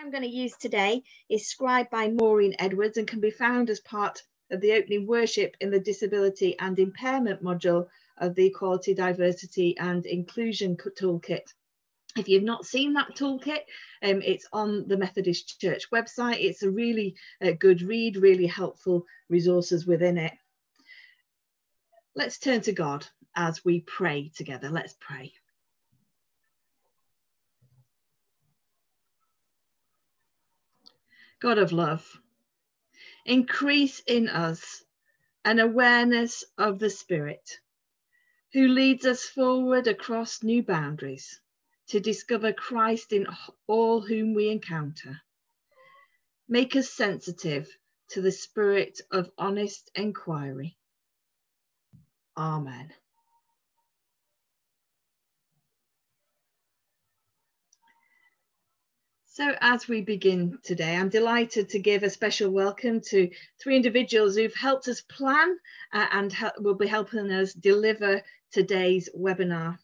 I'm going to use today is scribed by Maureen Edwards and can be found as part of the opening worship in the Disability and Impairment module of the Equality, Diversity and Inclusion Toolkit. If you've not seen that toolkit, um, it's on the Methodist Church website. It's a really uh, good read, really helpful resources within it. Let's turn to God as we pray together. Let's pray. God of love, increase in us an awareness of the Spirit who leads us forward across new boundaries to discover Christ in all whom we encounter. Make us sensitive to the spirit of honest inquiry. Amen. So as we begin today, I'm delighted to give a special welcome to three individuals who've helped us plan uh, and will be helping us deliver today's webinar.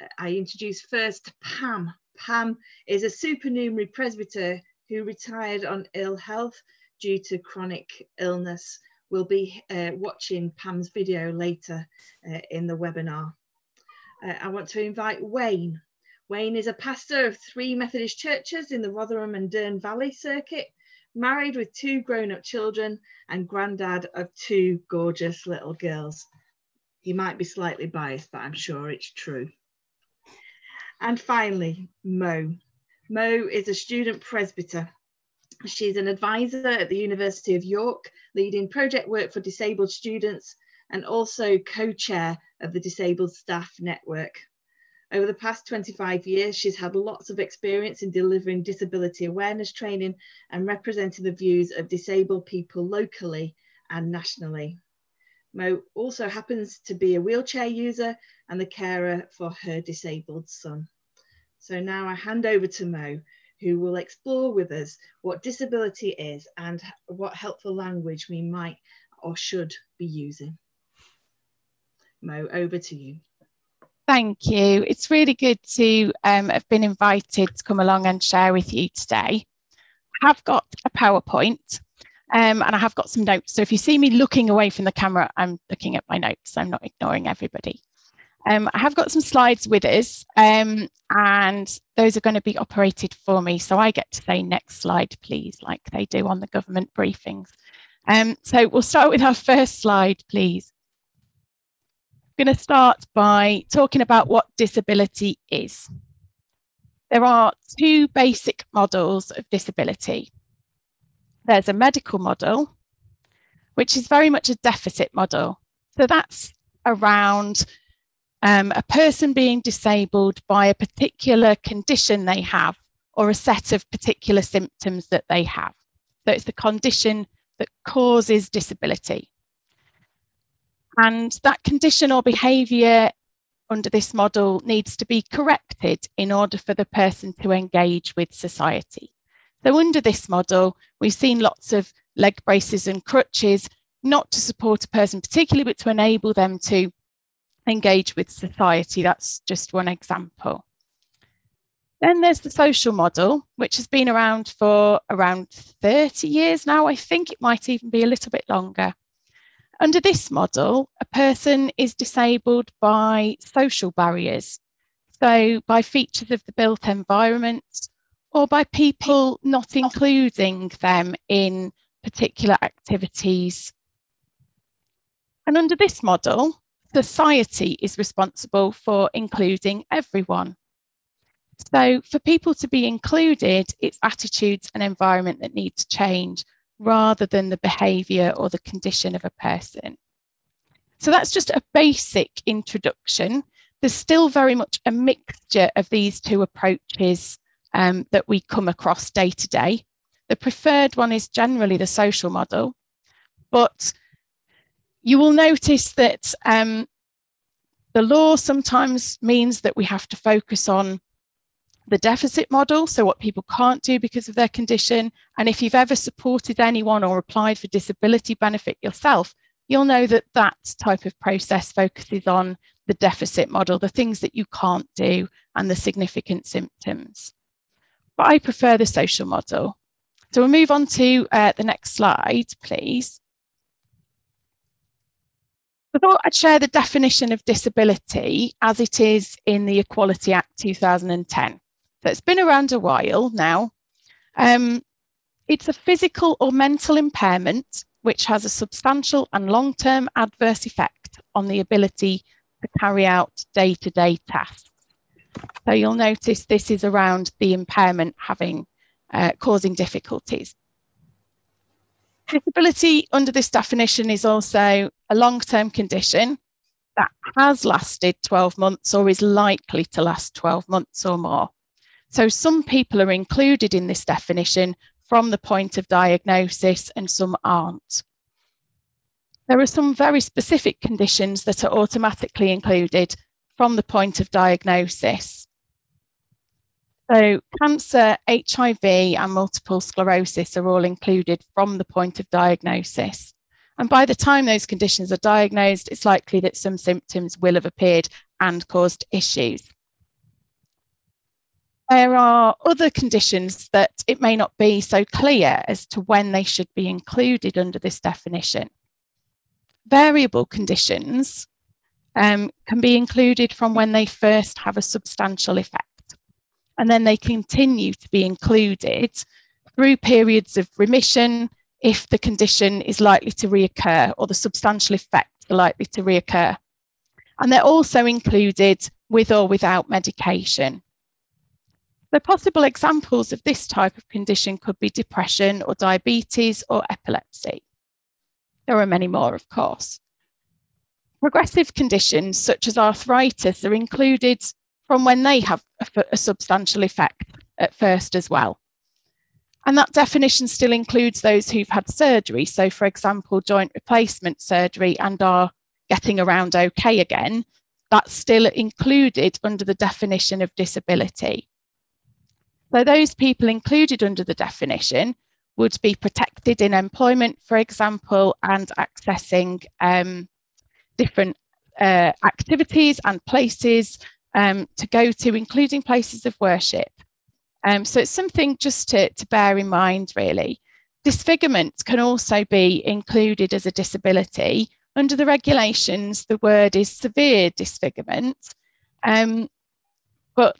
Uh, I introduce first Pam. Pam is a supernumerary presbyter who retired on ill health due to chronic illness. We'll be uh, watching Pam's video later uh, in the webinar. Uh, I want to invite Wayne. Wayne is a pastor of three Methodist churches in the Rotherham and Dearne Valley circuit, married with two grown-up children and granddad of two gorgeous little girls. He might be slightly biased, but I'm sure it's true. And finally, Mo. Mo is a student presbyter. She's an advisor at the University of York, leading project work for disabled students and also co-chair of the Disabled Staff Network. Over the past 25 years, she's had lots of experience in delivering disability awareness training and representing the views of disabled people locally and nationally. Mo also happens to be a wheelchair user and the carer for her disabled son. So now I hand over to Mo, who will explore with us what disability is and what helpful language we might or should be using. Mo, over to you. Thank you. It's really good to um, have been invited to come along and share with you today. I have got a PowerPoint um, and I have got some notes. So if you see me looking away from the camera, I'm looking at my notes. I'm not ignoring everybody. Um, I have got some slides with us um, and those are going to be operated for me. So I get to say next slide, please, like they do on the government briefings. Um, so we'll start with our first slide, please going to start by talking about what disability is. There are two basic models of disability. There's a medical model, which is very much a deficit model. So that's around um, a person being disabled by a particular condition they have or a set of particular symptoms that they have. So it's the condition that causes disability. And that condition or behaviour under this model needs to be corrected in order for the person to engage with society. So under this model, we've seen lots of leg braces and crutches, not to support a person particularly, but to enable them to engage with society. That's just one example. Then there's the social model, which has been around for around 30 years now. I think it might even be a little bit longer. Under this model, a person is disabled by social barriers, so by features of the built environment or by people not including them in particular activities. And under this model, society is responsible for including everyone. So for people to be included, it's attitudes and environment that need to change rather than the behavior or the condition of a person. So that's just a basic introduction. There's still very much a mixture of these two approaches um, that we come across day to day. The preferred one is generally the social model, but you will notice that um, the law sometimes means that we have to focus on the deficit model, so what people can't do because of their condition. And if you've ever supported anyone or applied for disability benefit yourself, you'll know that that type of process focuses on the deficit model, the things that you can't do and the significant symptoms. but I prefer the social model. So we'll move on to uh, the next slide, please. I thought I'd share the definition of disability as it is in the Equality Act 2010. It's been around a while now. Um, it's a physical or mental impairment which has a substantial and long-term adverse effect on the ability to carry out day-to-day tasks. So you'll notice this is around the impairment having uh, causing difficulties. Disability under this definition is also a long-term condition that has lasted 12 months or is likely to last 12 months or more. So some people are included in this definition from the point of diagnosis and some aren't. There are some very specific conditions that are automatically included from the point of diagnosis. So, cancer, HIV, and multiple sclerosis are all included from the point of diagnosis. And by the time those conditions are diagnosed, it's likely that some symptoms will have appeared and caused issues. There are other conditions that it may not be so clear as to when they should be included under this definition. Variable conditions um, can be included from when they first have a substantial effect, and then they continue to be included through periods of remission if the condition is likely to reoccur or the substantial effects are likely to reoccur. And they're also included with or without medication. The possible examples of this type of condition could be depression or diabetes or epilepsy. There are many more, of course. Progressive conditions such as arthritis are included from when they have a, a substantial effect at first as well. And that definition still includes those who've had surgery. So, for example, joint replacement surgery and are getting around okay again, that's still included under the definition of disability. So those people included under the definition would be protected in employment, for example, and accessing um, different uh, activities and places um, to go to, including places of worship. Um, so it's something just to, to bear in mind, really. Disfigurement can also be included as a disability. Under the regulations, the word is severe disfigurement. Um, but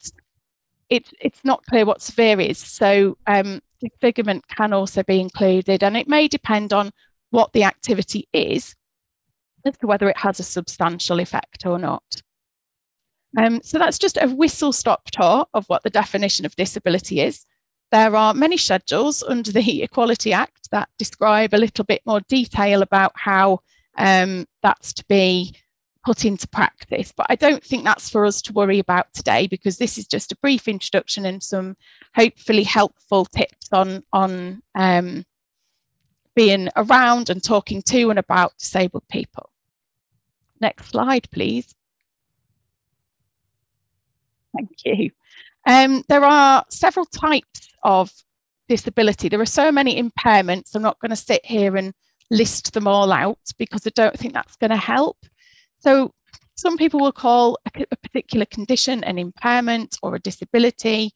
it's it's not clear what severe is. So um, disfigurement can also be included, and it may depend on what the activity is as to whether it has a substantial effect or not. Um, so that's just a whistle stop tour of what the definition of disability is. There are many schedules under the Equality Act that describe a little bit more detail about how um, that's to be put into practice. But I don't think that's for us to worry about today because this is just a brief introduction and some hopefully helpful tips on on um, being around and talking to and about disabled people. Next slide, please. Thank you. Um, there are several types of disability. There are so many impairments. I'm not going to sit here and list them all out because I don't think that's going to help. So some people will call a, a particular condition an impairment or a disability.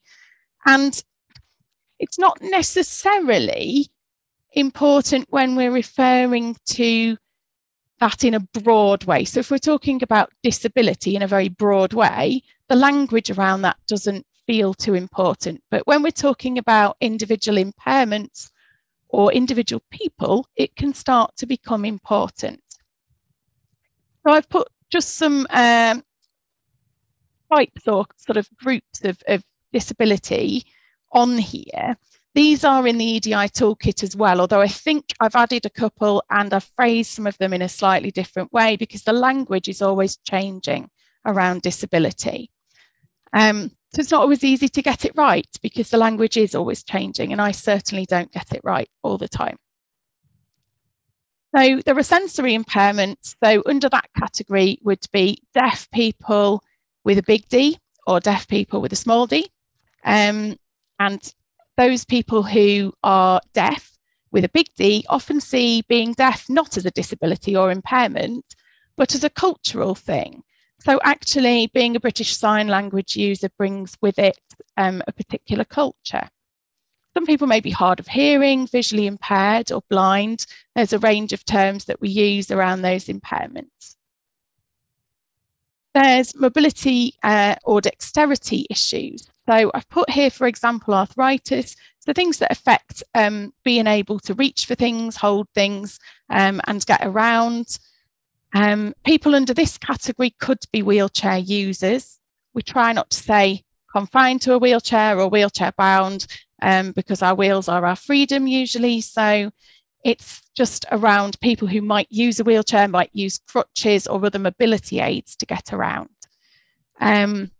And it's not necessarily important when we're referring to that in a broad way. So, if we're talking about disability in a very broad way, the language around that doesn't feel too important. But when we're talking about individual impairments or individual people, it can start to become important. So I've put just some um, types or sort of groups of, of disability on here. These are in the EDI toolkit as well, although I think I've added a couple and I've phrased some of them in a slightly different way because the language is always changing around disability. Um, so it's not always easy to get it right because the language is always changing, and I certainly don't get it right all the time. So there are sensory impairments. So under that category would be deaf people with a big D or deaf people with a small d. Um, and those people who are deaf with a big D often see being deaf not as a disability or impairment, but as a cultural thing. So actually being a British Sign Language user brings with it um, a particular culture. Some people may be hard of hearing, visually impaired or blind. There's a range of terms that we use around those impairments. There's mobility uh, or dexterity issues. So I've put here, for example, arthritis, so things that affect um, being able to reach for things, hold things, um, and get around. Um, people under this category could be wheelchair users. We try not to say confined to a wheelchair or wheelchair bound um, because our wheels are our freedom usually. So it's just around people who might use a wheelchair, might use crutches or other mobility aids to get around. Um,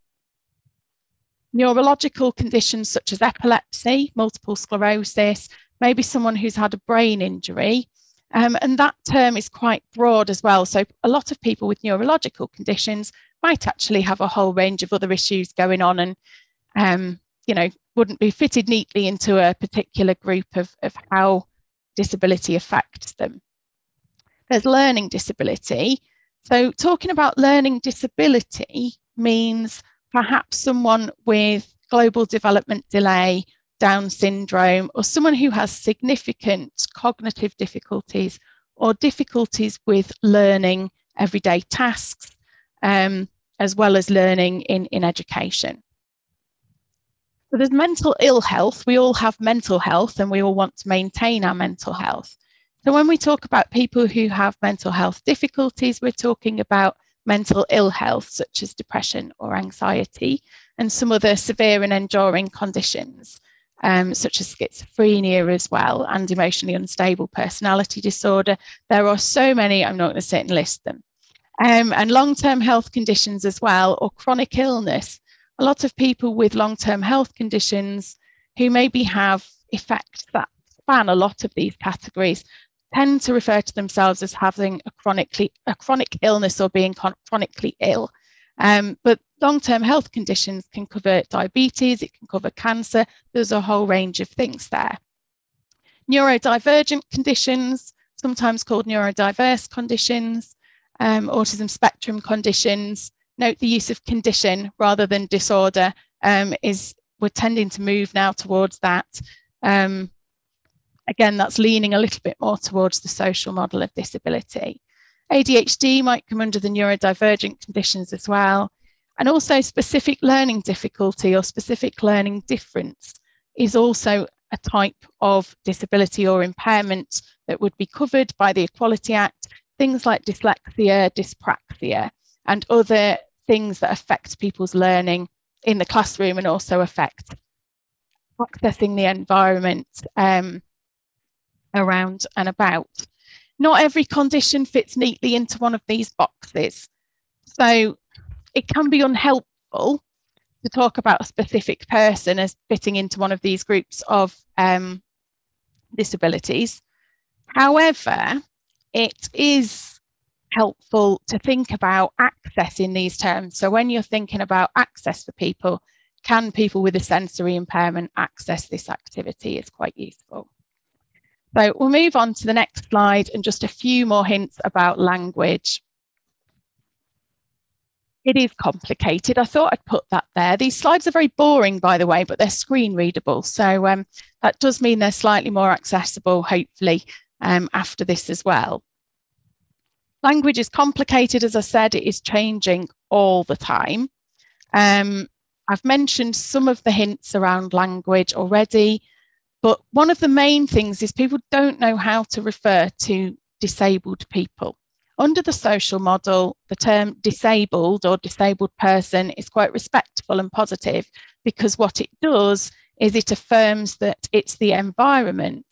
neurological conditions such as epilepsy, multiple sclerosis, maybe someone who's had a brain injury. Um, and that term is quite broad as well. So a lot of people with neurological conditions might actually have a whole range of other issues going on and, um, you know, wouldn't be fitted neatly into a particular group of, of how disability affects them. There's learning disability. So talking about learning disability means perhaps someone with global development delay, Down syndrome, or someone who has significant cognitive difficulties or difficulties with learning everyday tasks, um, as well as learning in, in education. So there's mental ill health. We all have mental health and we all want to maintain our mental health. So when we talk about people who have mental health difficulties, we're talking about mental ill health, such as depression or anxiety, and some other severe and enduring conditions, um, such as schizophrenia as well, and emotionally unstable personality disorder. There are so many, I'm not going to sit and list them. Um, and long term health conditions as well, or chronic illness. A lot of people with long term health conditions who maybe have effects that span a lot of these categories tend to refer to themselves as having a chronically a chronic illness or being chronically ill. Um, but long-term health conditions can cover diabetes, it can cover cancer. There's a whole range of things there. Neurodivergent conditions, sometimes called neurodiverse conditions, um, autism spectrum conditions. Note the use of condition rather than disorder um, is we're tending to move now towards that. Um, Again, that's leaning a little bit more towards the social model of disability. ADHD might come under the neurodivergent conditions as well. And also specific learning difficulty or specific learning difference is also a type of disability or impairment that would be covered by the Equality Act, things like dyslexia, dyspraxia, and other things that affect people's learning in the classroom and also affect accessing the environment um, around and about. Not every condition fits neatly into one of these boxes. So it can be unhelpful to talk about a specific person as fitting into one of these groups of um, disabilities. However, it is helpful to think about access in these terms. So when you're thinking about access for people, can people with a sensory impairment access this activity is quite useful. So we'll move on to the next slide and just a few more hints about language. It is complicated. I thought I'd put that there. These slides are very boring, by the way, but they're screen readable. So um, that does mean they're slightly more accessible, hopefully, um, after this as well. Language is complicated, as I said, it is changing all the time. Um, I've mentioned some of the hints around language already. But one of the main things is people don't know how to refer to disabled people. Under the social model, the term disabled or disabled person is quite respectful and positive because what it does is it affirms that it's the environment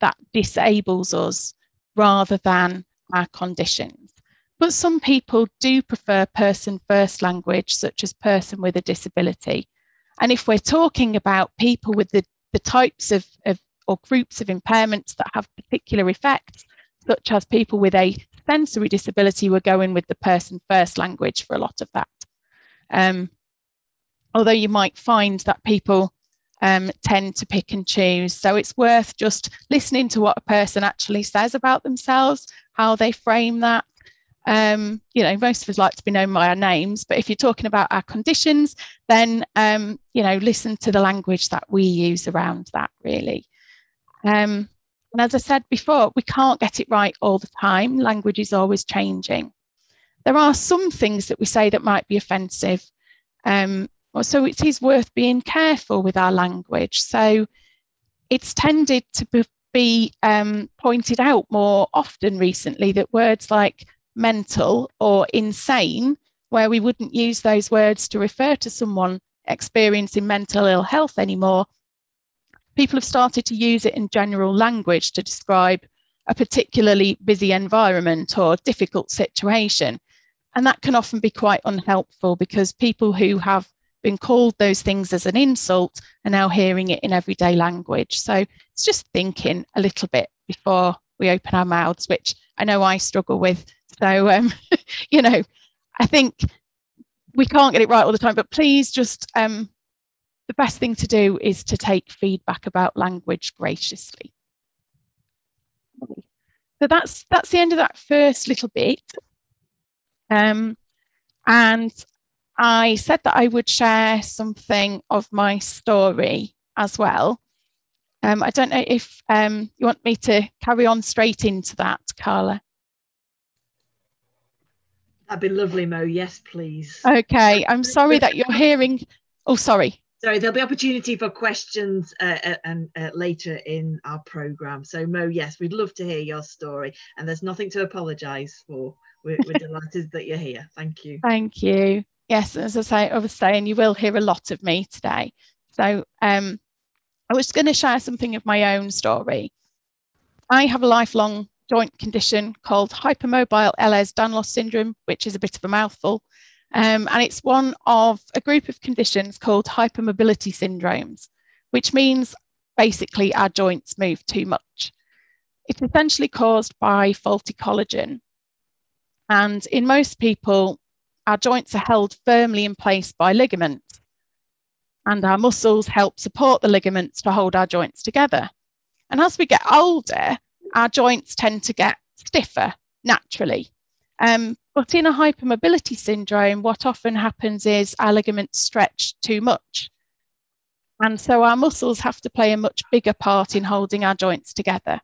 that disables us rather than our conditions. But some people do prefer person first language, such as person with a disability. And if we're talking about people with the the types of, of or groups of impairments that have particular effects, such as people with a sensory disability, we're going with the person first language for a lot of that. Um, although you might find that people um, tend to pick and choose. So it's worth just listening to what a person actually says about themselves, how they frame that, Um, you know, most of us like to be known by our names, but if you're talking about our conditions, then um, you know, listen to the language that we use around that really. Um, and as I said before, we can't get it right all the time. Language is always changing. There are some things that we say that might be offensive. Um, so it is worth being careful with our language. So it's tended to be um, pointed out more often recently that words like mental or insane, where we wouldn't use those words to refer to someone experiencing mental ill health anymore, people have started to use it in general language to describe a particularly busy environment or difficult situation. And that can often be quite unhelpful because people who have been called those things as an insult are now hearing it in everyday language. So it's just thinking a little bit before we open our mouths, which I know I struggle with. So, um, you know, I think we can't get it right all the time, but please just um, the best thing to do is to take feedback about language graciously. So that's that's the end of that first little bit. Um, and I said that I would share something of my story as well. Um, I don't know if um, you want me to carry on straight into that, Carla. That'd be lovely, Mo. Yes, please. Okay. I'm sorry that you're hearing. Oh, sorry. Sorry, there'll be opportunity for questions uh, uh, and uh, later in our program. So, Mo, yes, we'd love to hear your story, and there's nothing to apologise for. We're, we're delighted that you're here. Thank you. Thank you. Yes, as I say, I was saying, you will hear a lot of me today. So, um, I was going to share something of my own story. I have a lifelong joint condition called hypermobile Ehlers-Danlos syndrome, which is a bit of a mouthful. Um, and it's one of a group of conditions called hypermobility syndromes, which means basically our joints move too much. It's essentially caused by faulty collagen. And in most people, our joints are held firmly in place by ligaments, and our muscles help support the ligaments to hold our joints together. And as we get older, our joints tend to get stiffer naturally. Um, but in a hypermobility syndrome, what often happens is our ligaments stretch too much. And so our muscles have to play a much bigger part in holding our joints together.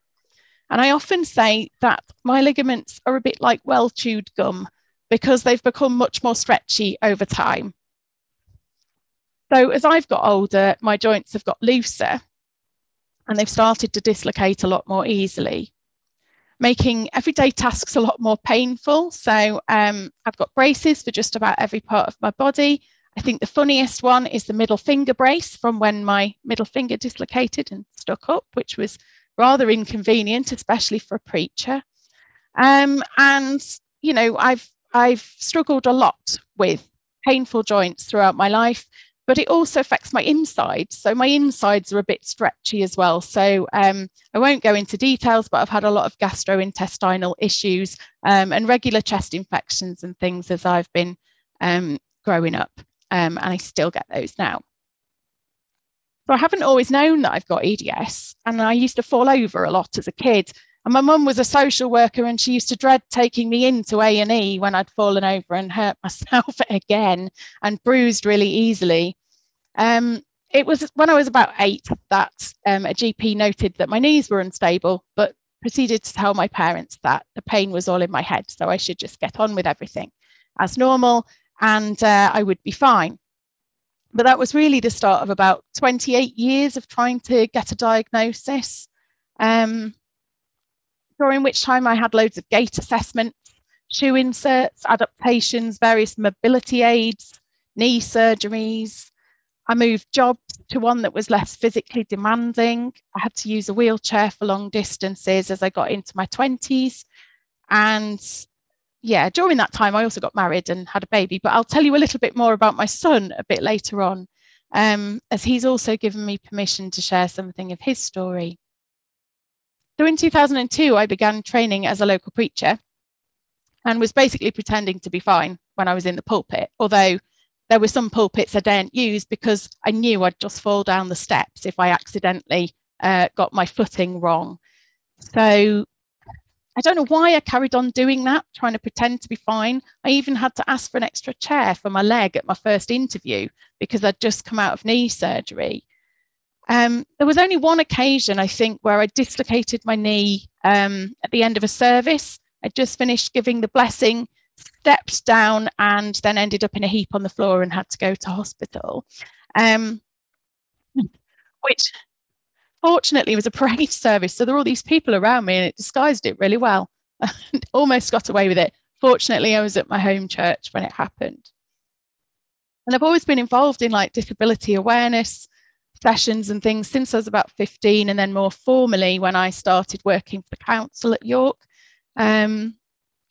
And I often say that my ligaments are a bit like well chewed gum because they've become much more stretchy over time. So as I've got older, my joints have got looser and they've started to dislocate a lot more easily, making everyday tasks a lot more painful. So um, I've got braces for just about every part of my body. I think the funniest one is the middle finger brace from when my middle finger dislocated and stuck up, which was rather inconvenient, especially for a preacher. Um, and you know, I've I've struggled a lot with painful joints throughout my life but it also affects my insides. So my insides are a bit stretchy as well. So um, I won't go into details, but I've had a lot of gastrointestinal issues um, and regular chest infections and things as I've been um, growing up. Um, and I still get those now. So I haven't always known that I've got EDS, and I used to fall over a lot as a kid. And my mum was a social worker, and she used to dread taking me into A and E when I'd fallen over and hurt myself again and bruised really easily. Um, it was when I was about eight that um, a GP noted that my knees were unstable, but proceeded to tell my parents that the pain was all in my head, so I should just get on with everything as normal and uh, I would be fine. But that was really the start of about 28 years of trying to get a diagnosis. Um, during which time I had loads of gait assessments, shoe inserts, adaptations, various mobility aids, knee surgeries. I moved jobs to one that was less physically demanding. I had to use a wheelchair for long distances as I got into my 20s. And yeah, during that time, I also got married and had a baby. But I'll tell you a little bit more about my son a bit later on, um, as he's also given me permission to share something of his story. So in 2002, I began training as a local preacher and was basically pretending to be fine when I was in the pulpit, although there were some pulpits I didn't use because I knew I'd just fall down the steps if I accidentally uh, got my footing wrong. So I don't know why I carried on doing that, trying to pretend to be fine. I even had to ask for an extra chair for my leg at my first interview because I'd just come out of knee surgery. Um, there was only one occasion, I think, where I dislocated my knee um, at the end of a service. I just finished giving the blessing, stepped down, and then ended up in a heap on the floor and had to go to hospital. Um, which fortunately was a parade service. So there were all these people around me and it disguised it really well. Almost got away with it. Fortunately, I was at my home church when it happened. And I've always been involved in like disability awareness sessions and things since I was about 15, and then more formally when I started working for the council at York. Um,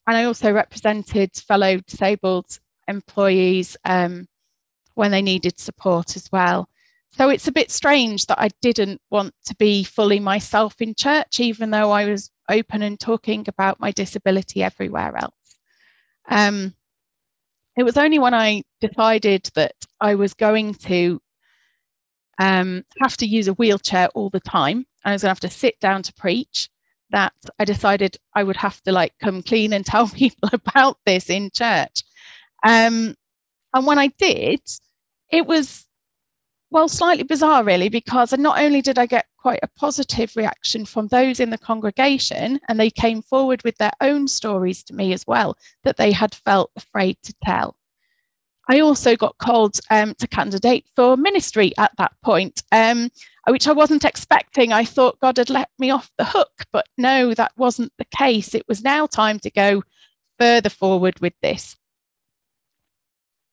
and I also represented fellow disabled employees um, when they needed support as well. So it's a bit strange that I didn't want to be fully myself in church, even though I was open and talking about my disability everywhere else. Um, it was only when I decided that I was going to um, have to use a wheelchair all the time, and I was going to have to sit down to preach, that I decided I would have to like come clean and tell people about this in church. Um, and when I did, it was well, slightly bizarre, really, because not only did I get quite a positive reaction from those in the congregation, and they came forward with their own stories to me as well that they had felt afraid to tell. I also got called um, to candidate for ministry at that point, um, which I wasn't expecting. I thought God had let me off the hook, but no, that wasn't the case. It was now time to go further forward with this.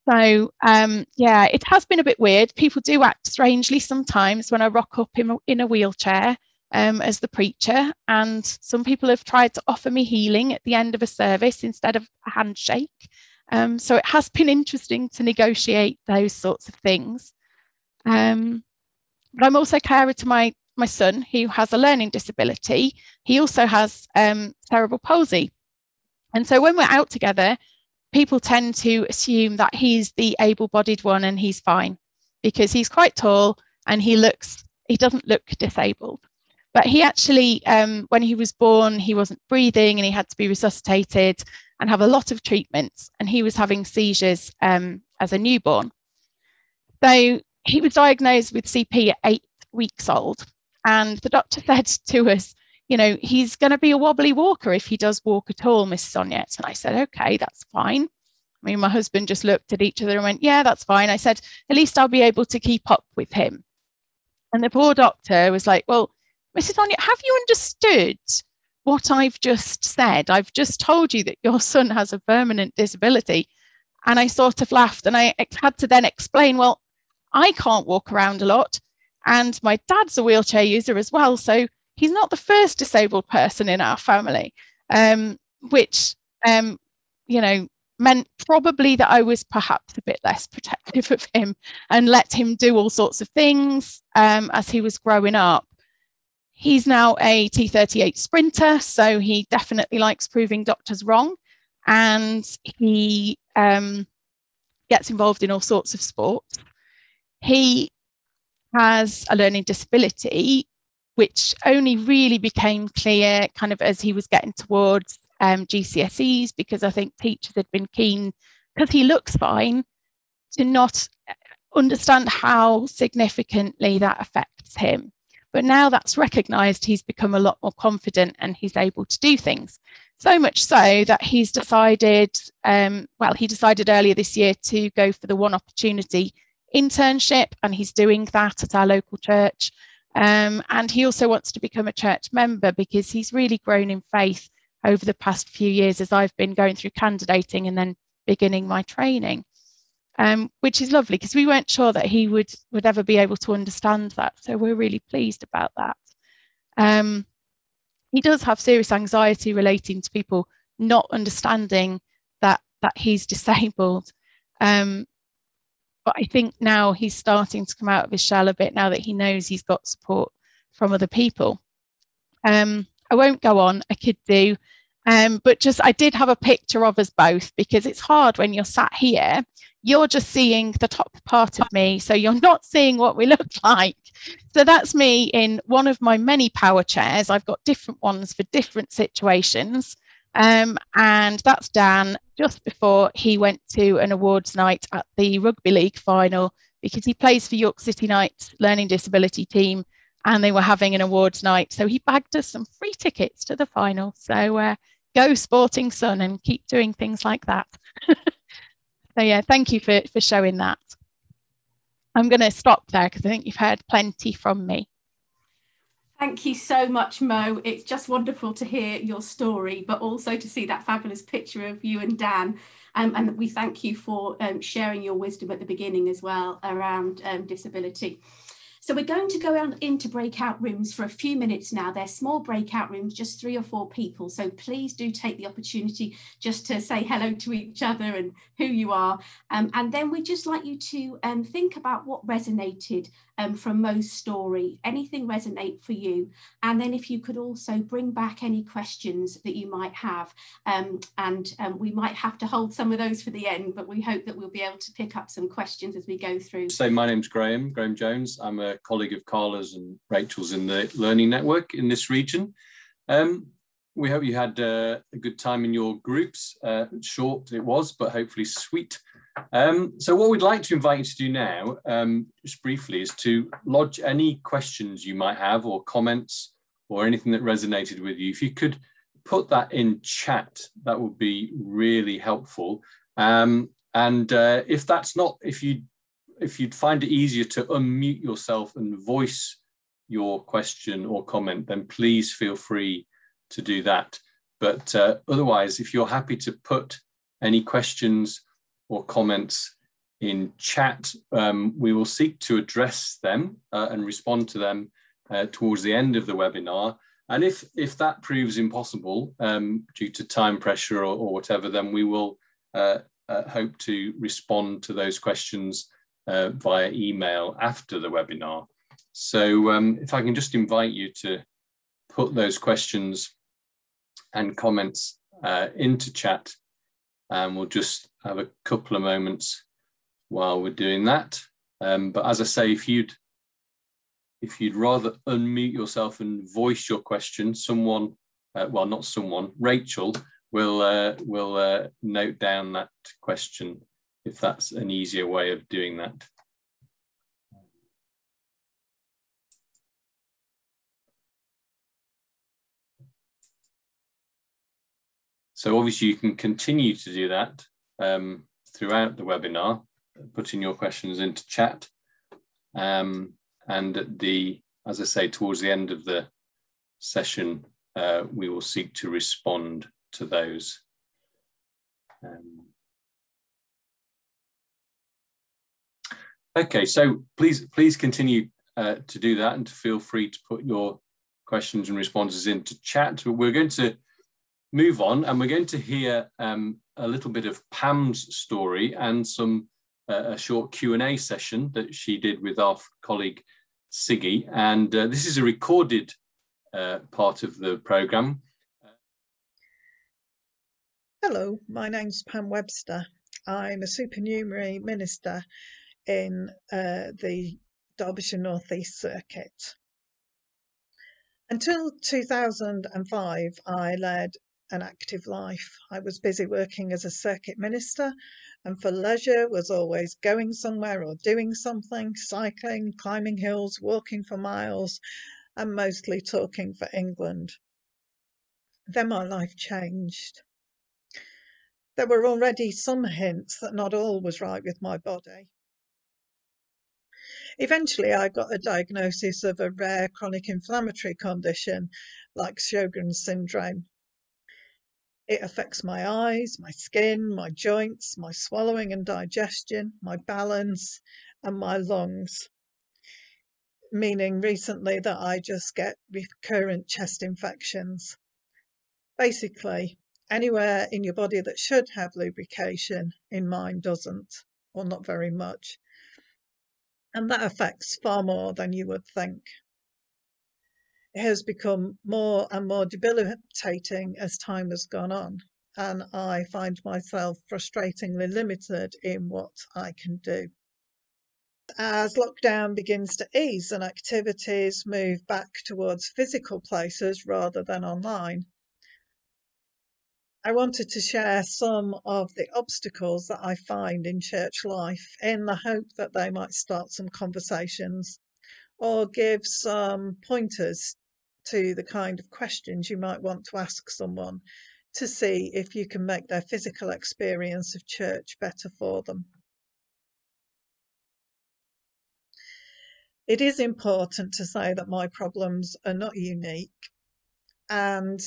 So um, yeah, it has been a bit weird. People do act strangely sometimes when I rock up in a, in a wheelchair um, as the preacher, and some people have tried to offer me healing at the end of a service instead of a handshake. Um, so it has been interesting to negotiate those sorts of things. Um, but I'm also carer to my my son who has a learning disability. He also has um, cerebral palsy, and so when we're out together, people tend to assume that he's the able bodied one and he's fine because he's quite tall and he looks, he doesn't look disabled. But he actually, um, when he was born, he wasn't breathing and he had to be resuscitated and have a lot of treatments. And he was having seizures um, as a newborn. So he was diagnosed with CP at eight weeks old. And the doctor said to us, you know, he's going to be a wobbly walker if he does walk at all, Miss Soniette. And I said, okay, that's fine. I mean, my husband just looked at each other and went, yeah, that's fine. I said, at least I'll be able to keep up with him. And the poor doctor was like, well, Mrs. Soniette, have you understood what I've just said? I've just told you that your son has a permanent disability. And I sort of laughed and I had to then explain, well, I can't walk around a lot. And my dad's a wheelchair user as well. So he's not the first disabled person in our family, um, which, um, you know, meant probably that I was perhaps a bit less protective of him and let him do all sorts of things um, as he was growing up. He's now a T38 sprinter, so he definitely likes proving doctors wrong. And he um, gets involved in all sorts of sports. He has a learning disability, which only really became clear kind of as he was getting towards um, GCSEs, because I think teachers had been keen, because he looks fine, to not understand how significantly that affects him. But now that's recognized, he's become a lot more confident and he's able to do things. So much so that he's decided, um, well, he decided earlier this year to go for the one opportunity internship, and he's doing that at our local church. Um, and he also wants to become a church member because he's really grown in faith over the past few years as I've been going through candidating and then beginning my training, um, which is lovely because we weren't sure that he would, would ever be able to understand that. So we're really pleased about that. Um, he does have serious anxiety relating to people not understanding that, that he's disabled. Um, but I think now he's starting to come out of his shell a bit now that he knows he's got support from other people. Um, I won't go on, I could do, um, but just I did have a picture of us both because it's hard when you're sat here. You're just seeing the top part of me. So you're not seeing what we look like. So that's me in one of my many power chairs. I've got different ones for different situations. Um, and that's Dan just before he went to an awards night at the rugby league final because he plays for York City Knights learning disability team and they were having an awards night. So he bagged us some free tickets to the final. So uh, go Sporting Son and keep doing things like that. so yeah, thank you for, for showing that. I'm going to stop there because I think you've heard plenty from me. Thank you so much, Mo. It's just wonderful to hear your story, but also to see that fabulous picture of you and Dan. Um, and we thank you for um, sharing your wisdom at the beginning as well around um, disability. So we're going to go into breakout rooms for a few minutes now. They're small breakout rooms, just three or four people. So please do take the opportunity just to say hello to each other and who you are. Um, and then we'd just like you to um, think about what resonated um, from Mo's story, anything resonate for you. And then if you could also bring back any questions that you might have. Um, and um, we might have to hold some of those for the end, but we hope that we'll be able to pick up some questions as we go through. So my name's Graham, Graham Jones. I'm a colleague of Carla's and Rachel's in the Learning Network in this region. Um, we hope you had uh, a good time in your groups. Uh, short it was, but hopefully sweet. Um, so what we'd like to invite you to do now, um, just briefly, is to lodge any questions you might have or comments or anything that resonated with you. If you could put that in chat, that would be really helpful. Um, and uh, if that's not, if you if you'd find it easier to unmute yourself and voice your question or comment, then please feel free to do that. But uh, otherwise, if you're happy to put any questions or comments in chat, um, we will seek to address them uh, and respond to them uh, towards the end of the webinar. And if, if that proves impossible um, due to time pressure or, or whatever, then we will uh, uh hope to respond to those questions uh, via email after the webinar. So um, if I can just invite you to put those questions and comments uh, into chat and we'll just have a couple of moments while we're doing that. Um, but as I say, if you'd if you'd rather unmute yourself and voice your question, someone, uh, well, not someone, Rachel will uh, will uh, note down that question if that's an easier way of doing that. So obviously you can continue to do that um, throughout the webinar, putting your questions into chat. Um, and at the, as I say, towards the end of the session, uh, we will seek to respond to those. Um, okay, so please, please continue uh, to do that and to feel free to put your questions and responses into chat. We're going to move on and we're going to hear um, a little bit of Pam's story and some uh, a short Q&A session that she did with our colleague Siggy and uh, this is a recorded uh, part of the program. Hello, my name's Pam Webster. I'm a supernumerary minister in uh, the Derbyshire North East Circuit. Until 2005, I led an active life. I was busy working as a circuit minister and for leisure was always going somewhere or doing something, cycling, climbing hills, walking for miles, and mostly talking for England. Then my life changed. There were already some hints that not all was right with my body. Eventually, I got a diagnosis of a rare chronic inflammatory condition like Sjogren's syndrome. It affects my eyes, my skin, my joints, my swallowing and digestion, my balance, and my lungs. Meaning recently that I just get recurrent chest infections. Basically, anywhere in your body that should have lubrication, in mine doesn't, or not very much. And that affects far more than you would think has become more and more debilitating as time has gone on. and I find myself frustratingly limited in what I can do. As lockdown begins to ease and activities move back towards physical places rather than online, I wanted to share some of the obstacles that I find in church life in the hope that they might start some conversations or give some pointers to the kind of questions you might want to ask someone to see if you can make their physical experience of church better for them. It is important to say that my problems are not unique and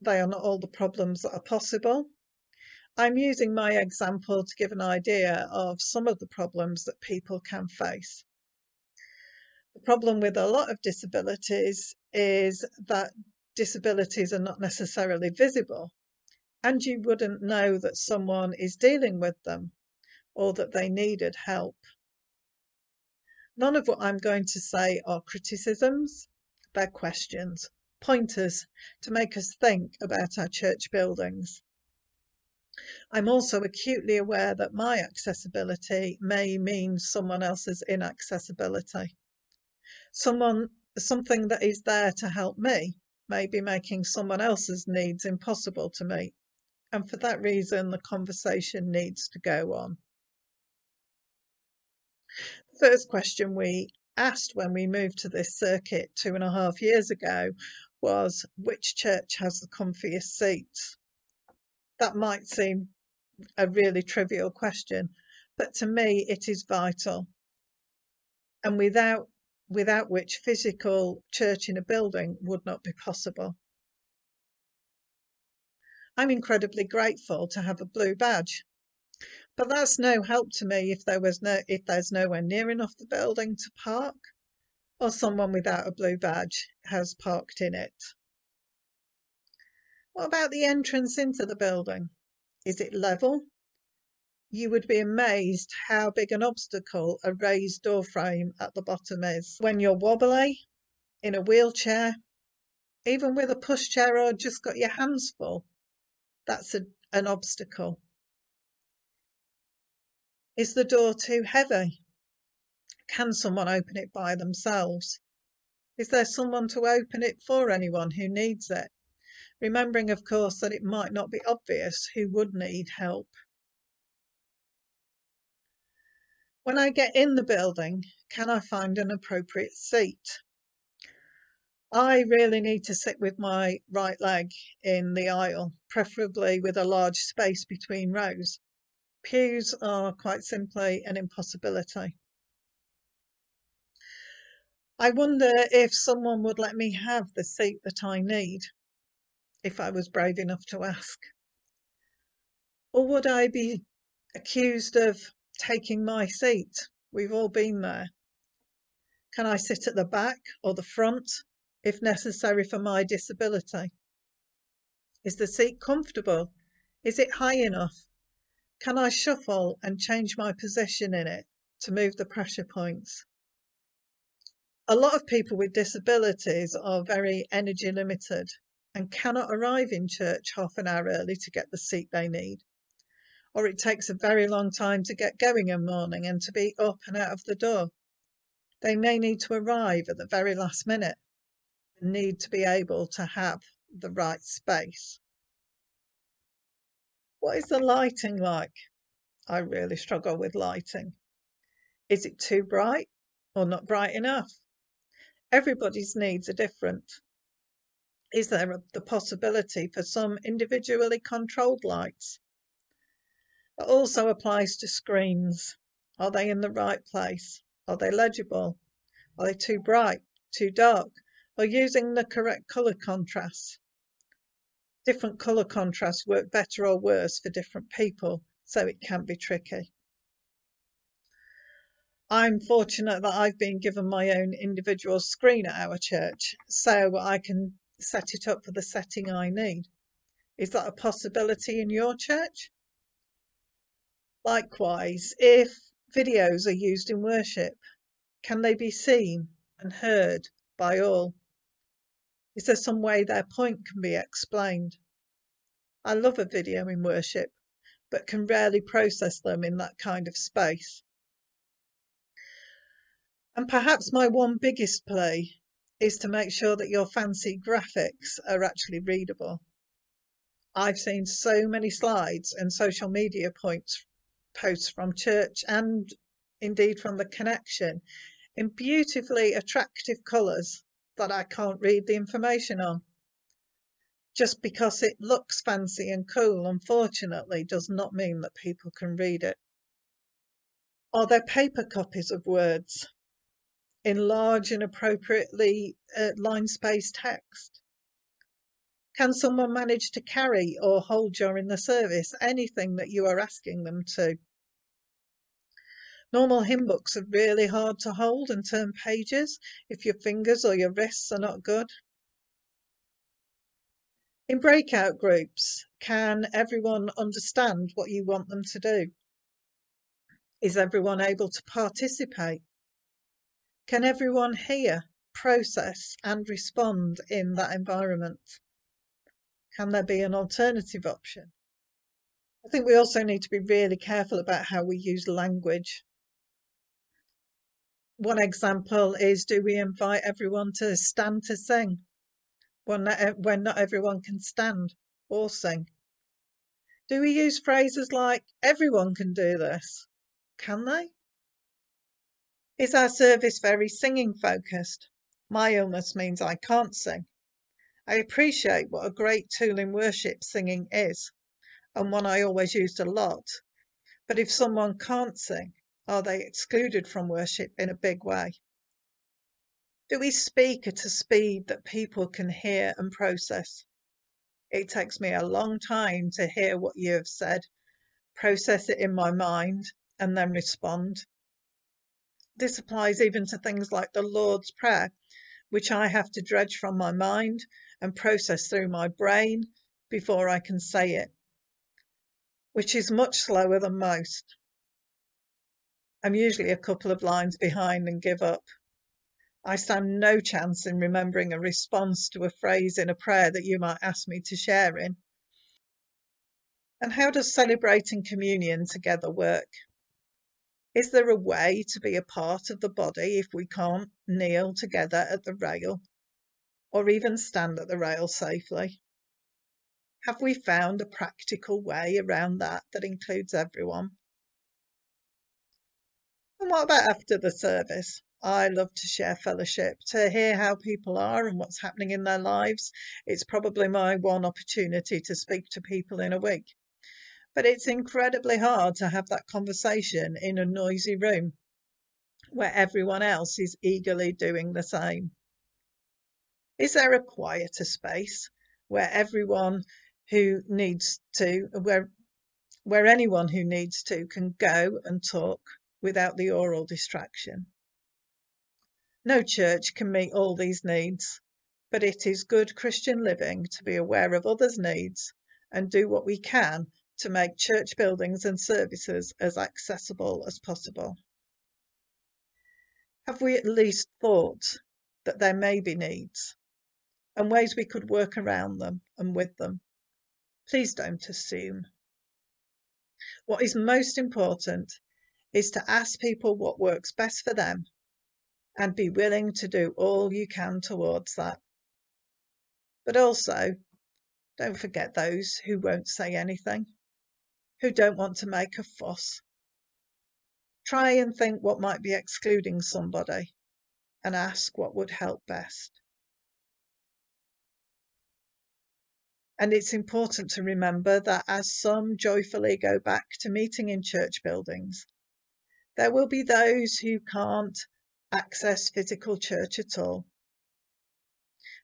they are not all the problems that are possible. I'm using my example to give an idea of some of the problems that people can face. The problem with a lot of disabilities is that disabilities are not necessarily visible, and you wouldn't know that someone is dealing with them or that they needed help. None of what I'm going to say are criticisms, they're questions pointers to make us think about our church buildings. I'm also acutely aware that my accessibility may mean someone else's inaccessibility. Someone, something that is there to help me may be making someone else's needs impossible to meet. And for that reason, the conversation needs to go on. The first question we asked when we moved to this circuit two and a half years ago was which church has the comfiest seats? That might seem a really trivial question, but to me it is vital. And without without which physical church in a building would not be possible. I'm incredibly grateful to have a blue badge. But that's no help to me if there was no if there's nowhere near enough the building to park or someone without a blue badge has parked in it. What about the entrance into the building? Is it level? You would be amazed how big an obstacle a raised door frame at the bottom is. When you're wobbly, in a wheelchair, even with a pushchair or just got your hands full, that's a, an obstacle. Is the door too heavy? Can someone open it by themselves? Is there someone to open it for anyone who needs it? Remembering, of course, that it might not be obvious who would need help. When I get in the building, can I find an appropriate seat? I really need to sit with my right leg in the aisle, preferably with a large space between rows. Pews are quite simply an impossibility. I wonder if someone would let me have the seat that I need, if I was brave enough to ask. Or would I be accused of taking my seat? We've all been there. Can I sit at the back or the front, if necessary for my disability? Is the seat comfortable? Is it high enough? Can I shuffle and change my position in it to move the pressure points? A lot of people with disabilities are very energy limited and cannot arrive in church half an hour early to get the seat they need. Or it takes a very long time to get going in the morning and to be up and out of the door. They may need to arrive at the very last minute and need to be able to have the right space. What is the lighting like? I really struggle with lighting. Is it too bright or not bright enough? Everybody's needs are different. Is there the possibility for some individually controlled lights? That also applies to screens. Are they in the right place? Are they legible? Are they too bright, too dark, or using the correct colour contrast? Different colour contrasts work better or worse for different people, so it can be tricky. I'm fortunate that I've been given my own individual screen at our church, so I can set it up for the setting I need. Is that a possibility in your church? Likewise, if videos are used in worship, can they be seen and heard by all? Is there some way their point can be explained? I love a video in worship, but can rarely process them in that kind of space. And perhaps my one biggest play is to make sure that your fancy graphics are actually readable. I've seen so many slides and social media points posts from church and indeed from the connection in beautifully attractive colours that I can't read the information on. Just because it looks fancy and cool, unfortunately, does not mean that people can read it. Are there paper copies of words in large and appropriately uh, line spaced text? Can someone manage to carry or hold during the service anything that you are asking them to? Normal hymn books are really hard to hold and turn pages if your fingers or your wrists are not good. In breakout groups, can everyone understand what you want them to do? Is everyone able to participate? Can everyone hear, process, and respond in that environment? Can there be an alternative option? I think we also need to be really careful about how we use language. One example is do we invite everyone to stand to sing when not, when not everyone can stand or sing? Do we use phrases like everyone can do this? Can they? Is our service very singing focused? My illness means I can't sing. I appreciate what a great tool in worship singing is, and one I always used a lot. But if someone can't sing, are they excluded from worship in a big way? Do we speak at a speed that people can hear and process? It takes me a long time to hear what you have said, process it in my mind, and then respond. This applies even to things like the Lord's Prayer, which I have to dredge from my mind and process through my brain before I can say it, which is much slower than most. I'm usually a couple of lines behind and give up. I stand no chance in remembering a response to a phrase in a prayer that you might ask me to share in. And how does celebrating communion together work? Is there a way to be a part of the body if we can't kneel together at the rail or even stand at the rail safely? Have we found a practical way around that that includes everyone? And what about after the service? I love to share fellowship, to hear how people are and what's happening in their lives. It's probably my one opportunity to speak to people in a week. But it's incredibly hard to have that conversation in a noisy room where everyone else is eagerly doing the same. Is there a quieter space where everyone who needs to, where, where anyone who needs to can go and talk without the aural distraction? No church can meet all these needs, but it is good Christian living to be aware of others' needs and do what we can to make church buildings and services as accessible as possible. Have we at least thought that there may be needs and ways we could work around them and with them. Please don't assume. What is most important is to ask people what works best for them and be willing to do all you can towards that. But also, don't forget those who won't say anything, who don't want to make a fuss. Try and think what might be excluding somebody and ask what would help best. And it's important to remember that as some joyfully go back to meeting in church buildings, there will be those who can't access physical church at all.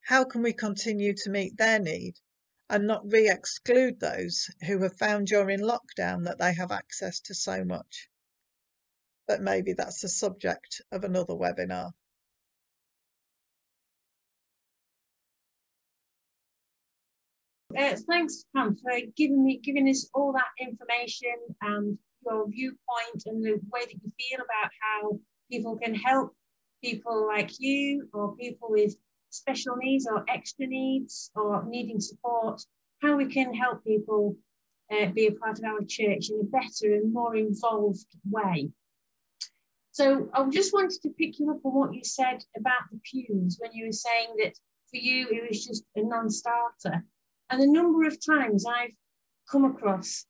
How can we continue to meet their need and not re exclude those who have found during lockdown that they have access to so much? But maybe that's the subject of another webinar. Uh, thanks, Pam, for giving me giving us all that information and your viewpoint and the way that you feel about how people can help people like you or people with special needs or extra needs or needing support, how we can help people uh, be a part of our church in a better and more involved way. So I just wanted to pick you up on what you said about the pews when you were saying that for you it was just a non-starter. And the number of times I've come across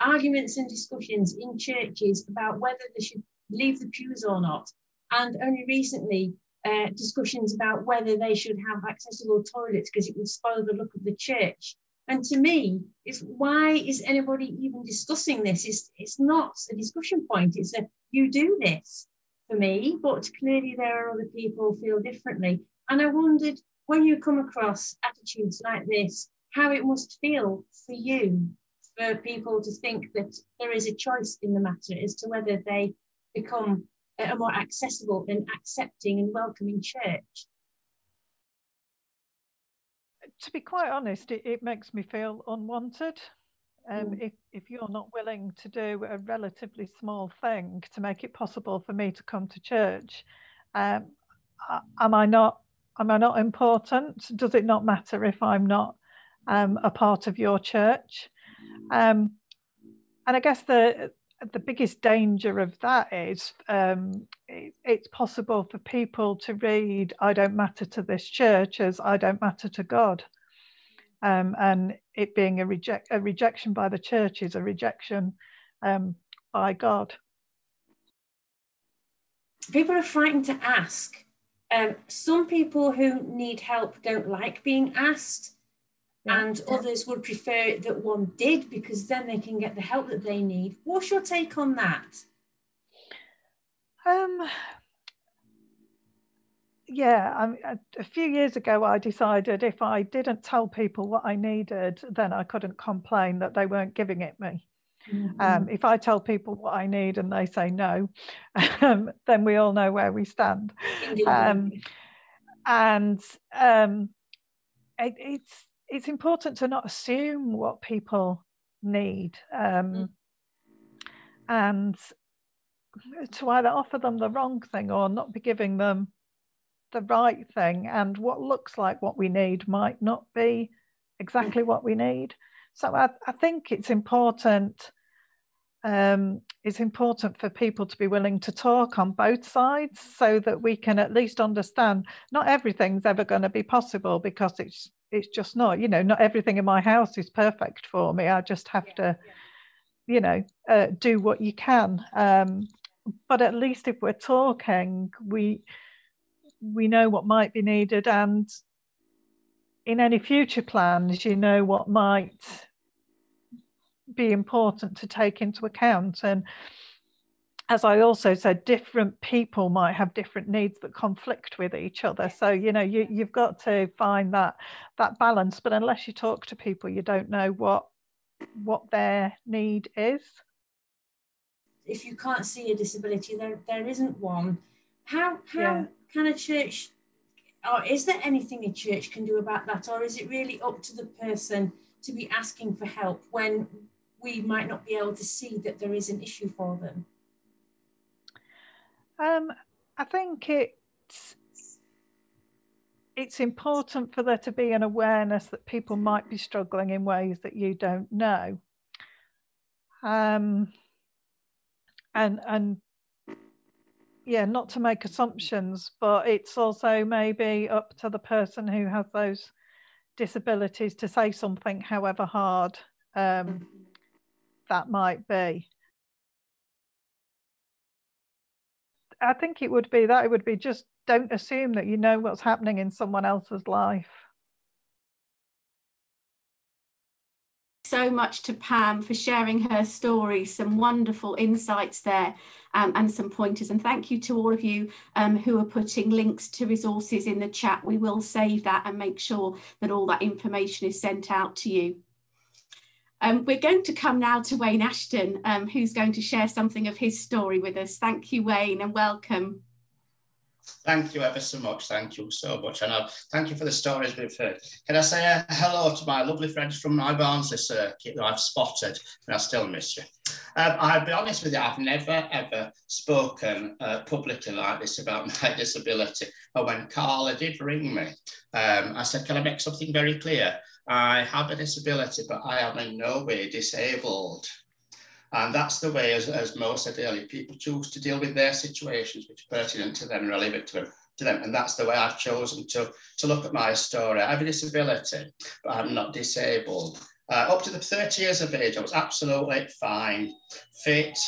arguments and discussions in churches about whether they should leave the pews or not. And only recently, uh, discussions about whether they should have accessible toilets because it would spoil the look of the church. And to me, it's why is anybody even discussing this? It's, it's not a discussion point. It's a you do this for me, but clearly there are other people who feel differently. And I wondered when you come across attitudes like this, how it must feel for you for people to think that there is a choice in the matter as to whether they become a more accessible and accepting and welcoming church. To be quite honest, it, it makes me feel unwanted. Um, mm. if, if you're not willing to do a relatively small thing to make it possible for me to come to church, um, am I not am I not important? Does it not matter if I'm not um, a part of your church? Um, and I guess the the biggest danger of that is um, it, it's possible for people to read "I don't matter to this church" as "I don't matter to God," um, and it being a reject a rejection by the church is a rejection um, by God. People are frightened to ask. Um, some people who need help don't like being asked and others would prefer that one did because then they can get the help that they need. What's your take on that? Um, yeah, a few years ago, I decided if I didn't tell people what I needed, then I couldn't complain that they weren't giving it me. Mm-hmm. Um, if I tell people what I need and they say no, um, then we all know where we stand. Um, and um, it, it's it's important to not assume what people need um, mm. and to either offer them the wrong thing or not be giving them the right thing and what looks like what we need might not be exactly what we need so i, I think it's important um, it's important for people to be willing to talk on both sides so that we can at least understand not everything's ever going to be possible because it's it's just not you know not everything in my house is perfect for me. I just have yeah, to yeah. you know uh, do what you can. Um, but at least if we're talking we we know what might be needed. And in any future plans you know what might be important to take into account. And as I also said, different people might have different needs that conflict with each other. So you know you you've got to find that that balance. But unless you talk to people, you don't know what what their need is. If you can't see a disability, there there isn't one. How how yeah. can a church, or is there anything a church can do about that, or is it really up to the person to be asking for help when we might not be able to see that there is an issue for them? Um, I think it's it's important for there to be an awareness that people might be struggling in ways that you don't know. Um, and and yeah, not to make assumptions, but it's also maybe up to the person who has those disabilities to say something, however hard um, that might be. I think it would be that it would be just don't assume that you know what's happening in someone else's life. So much to Pam for sharing her story, some wonderful insights there um, and some pointers. And thank you to all of you um, who are putting links to resources in the chat. We will save that and make sure that all that information is sent out to you. Um, we're going to come now to Wayne Ashton, um, who's going to share something of his story with us. Thank you, Wayne, and welcome. Thank you ever so much. Thank you so much. And uh, thank you for the stories we've heard. Can I say a hello to my lovely friends from my Barnsley circuit that I've spotted and I still miss you. Um, I'll be honest with you, I've never ever spoken uh, publicly like this about my disability. But when Carla did ring me, um, I said, Can I make something very clear? I have a disability, but I am in no way disabled. And that's the way, as, as Mo said earlier, people choose to deal with their situations which are pertinent to them and relevant to them. To them. And that's the way I've chosen to, to look at my story. I have a disability, but I'm not disabled. Uh, up to the 30 years of age, I was absolutely fine, fit,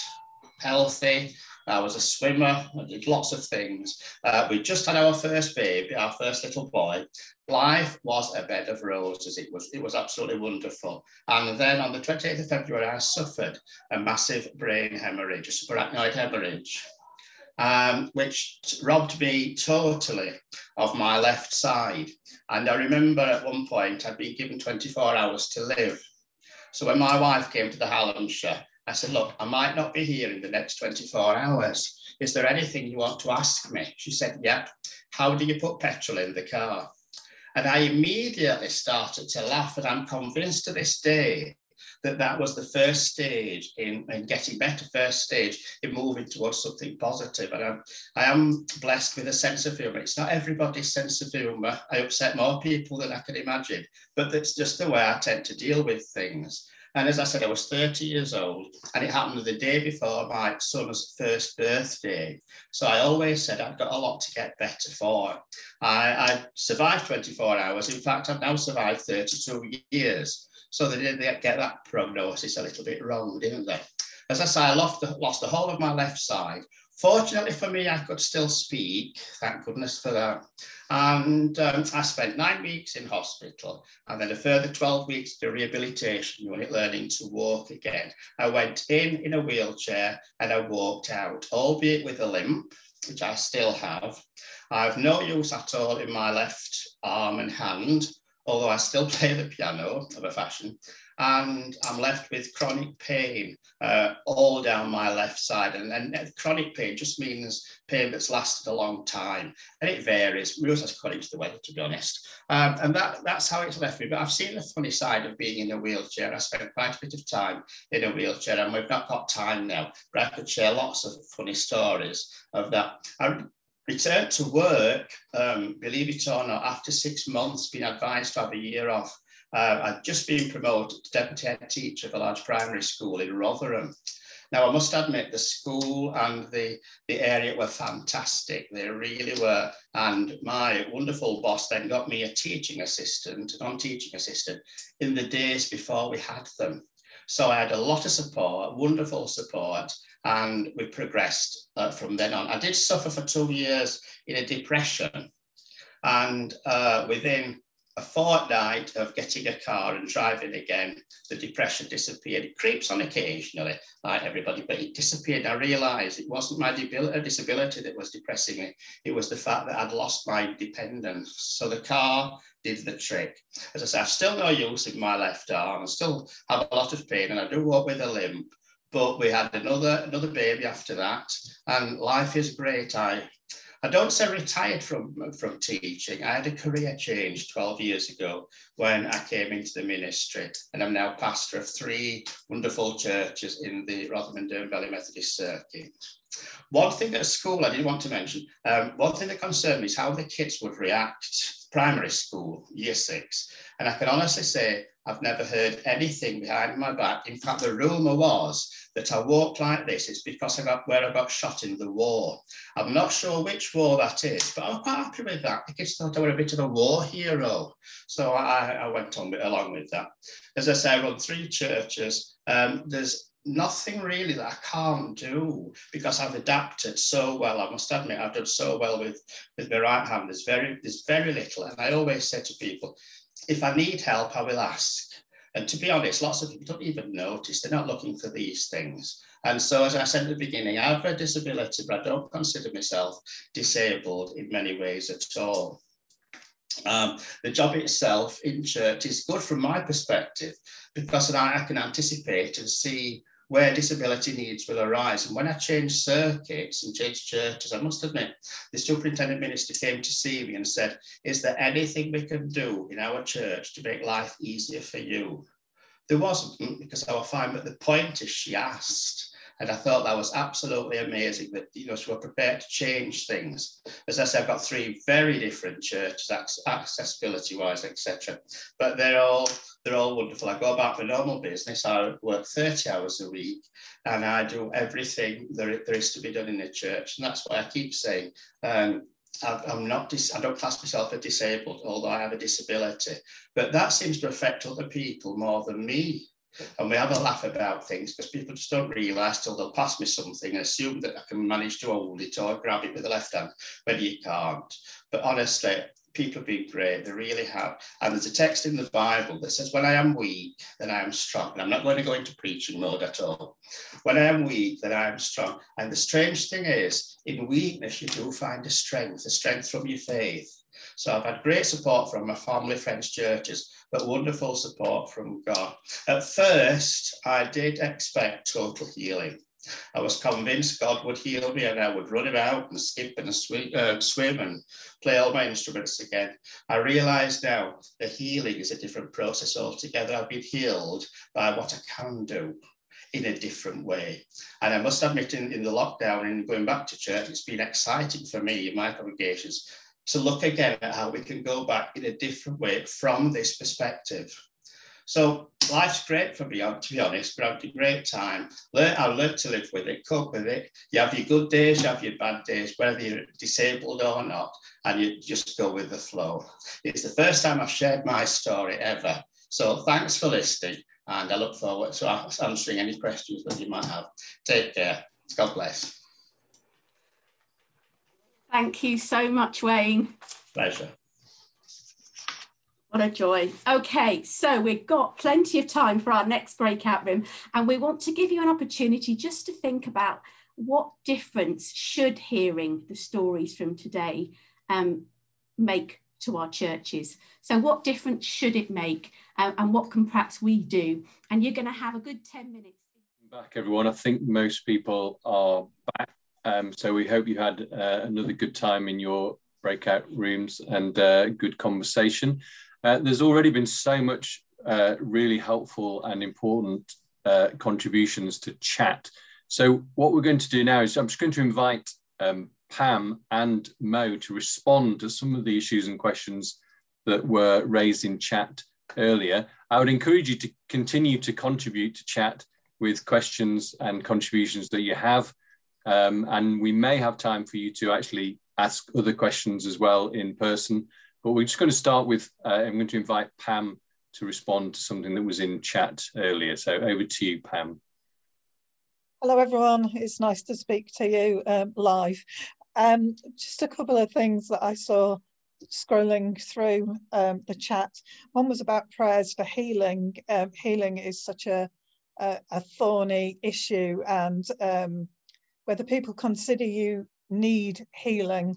healthy. I was a swimmer. I did lots of things. Uh, we just had our first baby, our first little boy. Life was a bed of roses. It was, it was absolutely wonderful. And then on the 28th of February, I suffered a massive brain hemorrhage, a subarachnoid hemorrhage, um, which robbed me totally of my left side. And I remember at one point I'd been given 24 hours to live. So when my wife came to the Hallamshire, I said, look, I might not be here in the next 24 hours. Is there anything you want to ask me? She said, yep. How do you put petrol in the car? And I immediately started to laugh. And I'm convinced to this day that that was the first stage in, in getting better, first stage in moving towards something positive. And I'm, I am blessed with a sense of humour. It's not everybody's sense of humour. I upset more people than I can imagine, but that's just the way I tend to deal with things. And as I said, I was 30 years old and it happened the day before my son's first birthday. So I always said I've got a lot to get better for. I, I survived 24 hours. In fact, I've now survived 32 years. So they did get that prognosis a little bit wrong, didn't they? As I say, I lost the, lost the whole of my left side. Fortunately for me, I could still speak, thank goodness for that. And um, I spent nine weeks in hospital and then a further 12 weeks to rehabilitation unit learning to walk again. I went in in a wheelchair and I walked out, albeit with a limp, which I still have. I have no use at all in my left arm and hand, although I still play the piano of a fashion and I'm left with chronic pain uh, all down my left side. And, and chronic pain just means pain that's lasted a long time, and it varies. We also according to the weather, to be honest. Um, and that, that's how it's left me. But I've seen the funny side of being in a wheelchair. I spent quite a bit of time in a wheelchair, and we've not got time now, but I could share lots of funny stories of that. I returned to work, um, believe it or not, after six months, being advised to have a year off uh, I'd just been promoted to deputy head teacher of a large primary school in Rotherham. Now, I must admit, the school and the, the area were fantastic. They really were. And my wonderful boss then got me a teaching assistant, a non-teaching assistant, in the days before we had them. So I had a lot of support, wonderful support, and we progressed uh, from then on. I did suffer for two years in a depression. And uh, within a fortnight of getting a car and driving again, the depression disappeared. It creeps on occasionally, like everybody, but it disappeared. I realized it wasn't my disability that was depressing me. It was the fact that I'd lost my dependence. So the car did the trick. As I say, I've still no use in my left arm. I still have a lot of pain and I do walk with a limp. But we had another another baby after that, and life is great. I I don't say retired from, from teaching. I had a career change 12 years ago when I came into the ministry, and I'm now pastor of three wonderful churches in the Rotherham Dearne Valley Methodist Circuit. One thing at school I didn't want to mention, um, one thing that concerned me is how the kids would react primary school, year six. And I can honestly say I've never heard anything behind my back. In fact, the rumour was that I walked like this. It's because I got where I got shot in the war. I'm not sure which war that is, but I'm quite happy with that. The kids thought I were a bit of a war hero. So I, I went on with, along with that. As I say, I run three churches. Um, there's nothing really that I can't do because I've adapted so well. I must admit, I've done so well with, with my right hand. There's very, there's very little. And I always say to people, if I need help, I will ask. And to be honest, lots of people don't even notice. They're not looking for these things. And so, as I said at the beginning, I have a disability, but I don't consider myself disabled in many ways at all. Um, the job itself in church is good from my perspective because I, I can anticipate and see where disability needs will arise. And when I changed circuits and changed churches, I must admit, the superintendent minister came to see me and said, is there anything we can do in our church to make life easier for you? There wasn't because I was fine, but the point is she asked. And I thought that was absolutely amazing that, you know, so we're prepared to change things. As I said, I've got three very different churches, accessibility wise, etc. But they're all they're all wonderful. I go about my normal business. I work 30 hours a week and I do everything there, there is to be done in the church. And that's why I keep saying, um, I'm not, I don't class myself as disabled, although I have a disability, but that seems to affect other people more than me. And we have a laugh about things because people just don't realise till they'll pass me something and assume that I can manage to hold it or grab it with the left hand when you can't. But honestly, people have been great. They really have. And there's a text in the Bible that says, When I am weak, then I am strong. And I'm not going to go into preaching mode at all. When I am weak, then I am strong. And the strange thing is, in weakness, you do find a strength, a strength from your faith. So I've had great support from my family, friends, churches, but wonderful support from God. At first, I did expect total healing. I was convinced God would heal me and I would run about and skip and swim, uh, swim and play all my instruments again. I realize now the healing is a different process altogether. I've been healed by what I can do in a different way. And I must admit, in, in the lockdown and going back to church, it's been exciting for me in my congregations to look again at how we can go back in a different way from this perspective. So life's great for me, to be honest. but I've had a great time. Learn, I learned to live with it, cope with it. You have your good days, you have your bad days, whether you're disabled or not, and you just go with the flow. It's the first time I've shared my story ever. So thanks for listening, and I look forward to answering any questions that you might have. Take care. God bless. Thank you so much, Wayne. Pleasure. What a joy. Okay, so we've got plenty of time for our next breakout room, and we want to give you an opportunity just to think about what difference should hearing the stories from today um, make to our churches. So, what difference should it make, uh, and what can perhaps we do? And you're going to have a good 10 minutes. Back, everyone. I think most people are back. Um, so, we hope you had uh, another good time in your breakout rooms and uh, good conversation. Uh, there's already been so much uh, really helpful and important uh, contributions to chat. So what we're going to do now is I'm just going to invite um, Pam and Mo to respond to some of the issues and questions that were raised in chat earlier. I would encourage you to continue to contribute to chat with questions and contributions that you have. Um, and we may have time for you to actually ask other questions as well in person. But we're just going to start with, uh, I'm going to invite Pam to respond to something that was in chat earlier. So over to you, Pam. Hello, everyone. It's nice to speak to you um, live. Um, just a couple of things that I saw scrolling through um, the chat. One was about prayers for healing. Um, healing is such a, a, a thorny issue, and um, whether people consider you need healing.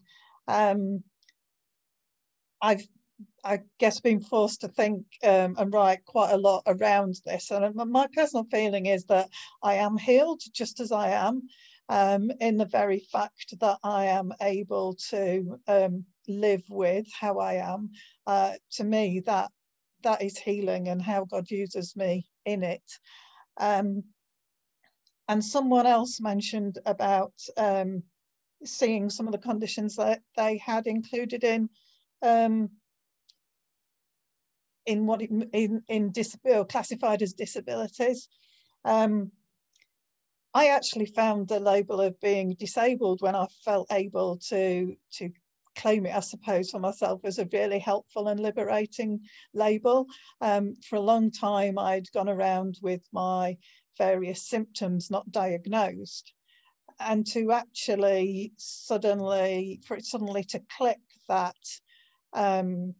Um, I've I guess been forced to think um, and write quite a lot around this. And my personal feeling is that I am healed just as I am, um, in the very fact that I am able to um, live with how I am. Uh, to me, that that is healing and how God uses me in it. Um, and someone else mentioned about um, seeing some of the conditions that they had included in um, in what in in disability classified as disabilities. Um, I actually found the label of being disabled when I felt able to to claim it, I suppose, for myself as a really helpful and liberating label. Um, for a long time, I'd gone around with my various symptoms not diagnosed. And to actually suddenly, for it suddenly to click that um,